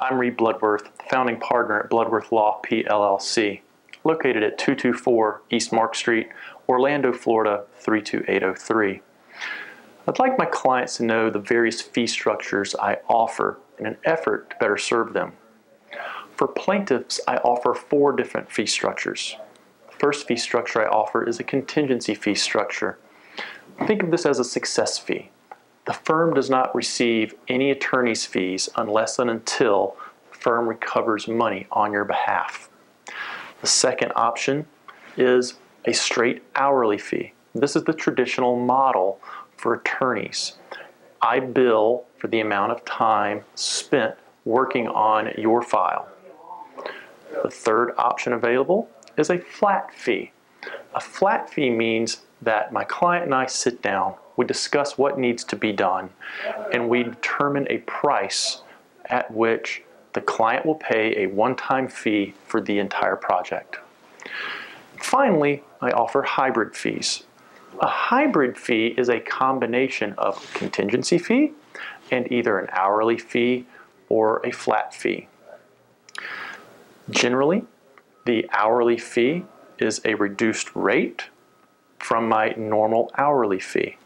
I'm Reed Bloodworth, founding partner at Bloodworth Law PLLC, located at 224 East Mark Street, Orlando, Florida 32803. I'd like my clients to know the various fee structures I offer in an effort to better serve them. For plaintiffs, I offer four different fee structures. The first fee structure I offer is a contingency fee structure. Think of this as a success fee. The firm does not receive any attorney's fees unless and until the firm recovers money on your behalf. The second option is a straight hourly fee. This is the traditional model for attorneys. I bill for the amount of time spent working on your file. The third option available is a flat fee. A flat fee means that my client and I sit down, we discuss what needs to be done, and we determine a price at which the client will pay a one-time fee for the entire project. Finally, I offer hybrid fees. A hybrid fee is a combination of contingency fee and either an hourly fee or a flat fee. Generally, the hourly fee is a reduced rate from my normal hourly fee.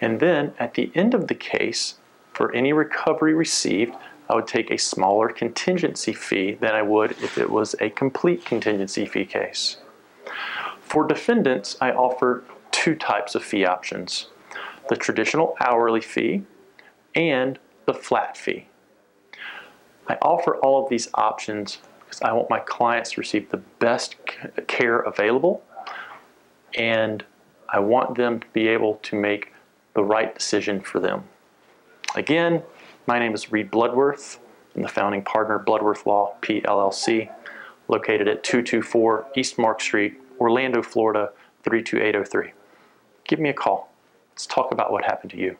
And then at the end of the case, for any recovery received, I would take a smaller contingency fee than I would if it was a complete contingency fee case. For defendants, I offer two types of fee options, the traditional hourly fee and the flat fee. I offer all of these options because I want my clients to receive the best care available and I want them to be able to make the right decision for them. Again, my name is Reed Bloodworth. I'm the founding partner of Bloodworth Law PLLC, located at 224 East Mark Street, Orlando, Florida 32803. Give me a call. Let's talk about what happened to you.